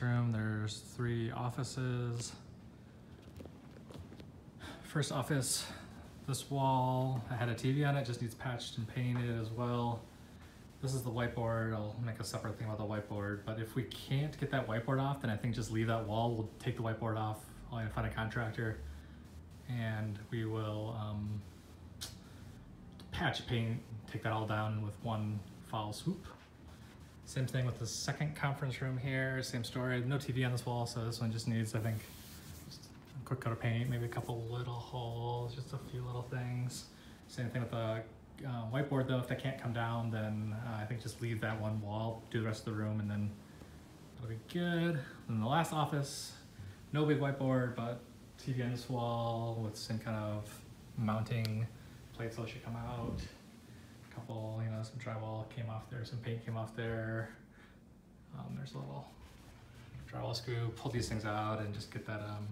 Room, there's three offices. First office, this wall, I had a TV on it, just needs patched and painted as well. This is the whiteboard, I'll make a separate thing about the whiteboard, but if we can't get that whiteboard off, then I think just leave that wall, we'll take the whiteboard off, I'll find a contractor, and we will, um, patch, paint, take that all down with one foul swoop. Same thing with the second conference room here, same story, no TV on this wall, so this one just needs, I think, just a quick coat of paint, maybe a couple little holes, just a few little things. Same thing with the uh, whiteboard though, if that can't come down, then uh, I think just leave that one wall, do the rest of the room, and then it'll be good. Then the last office, no big whiteboard, but TV on this wall with some kind of mounting plates that should come out. Couple, you know, some drywall came off there, some paint came off there. Um, there's a little drywall screw, pull these things out and just get that um,